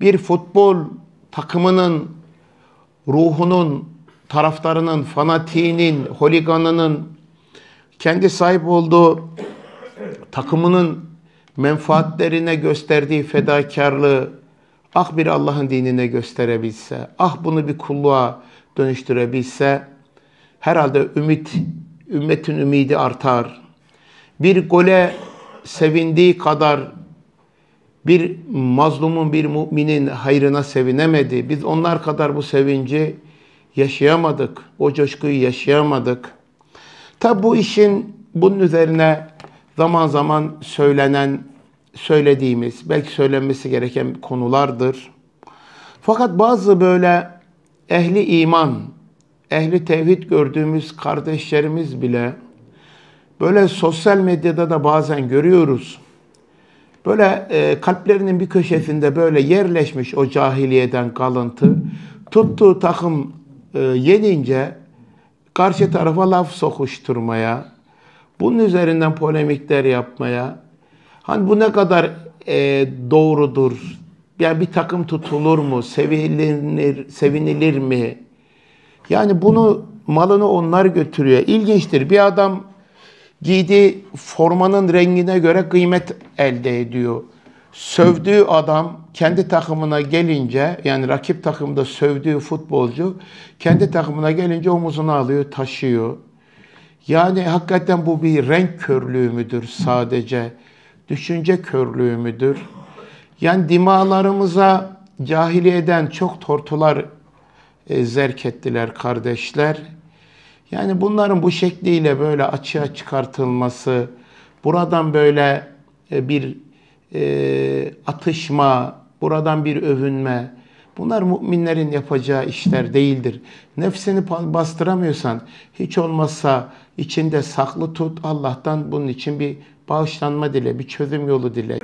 bir futbol takımının ruhunun, taraftarının, fanatiğinin, holiganının kendi sahip olduğu takımının menfaatlerine gösterdiği fedakarlığı ah bir Allah'ın dinine gösterebilse, ah bunu bir kulluğa dönüştürebilse herhalde ümit, ümmetin ümidi artar. Bir gole sevindiği kadar bir mazlumun, bir müminin hayrına sevinemedi. Biz onlar kadar bu sevinci yaşayamadık. O coşkuyu yaşayamadık. Tabi bu işin bunun üzerine zaman zaman söylenen, söylediğimiz, belki söylenmesi gereken konulardır. Fakat bazı böyle ehli iman, ehli tevhid gördüğümüz kardeşlerimiz bile böyle sosyal medyada da bazen görüyoruz. Böyle e, kalplerinin bir köşesinde böyle yerleşmiş o cahiliyeden kalıntı. Tuttuğu takım e, yenince karşı tarafa laf sokuşturmaya, bunun üzerinden polemikler yapmaya, hani bu ne kadar e, doğrudur, yani bir takım tutulur mu, sevinilir, sevinilir mi? Yani bunu malını onlar götürüyor. İlginçtir. Bir adam giydiği formanın rengine göre kıymet elde ediyor. Sövdüğü adam kendi takımına gelince yani rakip takımda sövdüğü futbolcu kendi takımına gelince omuzuna alıyor, taşıyor. Yani hakikaten bu bir renk körlüğü müdür sadece? Düşünce körlüğü müdür? Yani dimalarımıza cahiliyeden çok tortular e, zerk ettiler kardeşler. Yani bunların bu şekliyle böyle açığa çıkartılması, buradan böyle e, bir e, atışma, buradan bir övünme, bunlar müminlerin yapacağı işler değildir. Nefsini bastıramıyorsan hiç olmazsa içinde saklı tut, Allah'tan bunun için bir bağışlanma dile, bir çözüm yolu dile.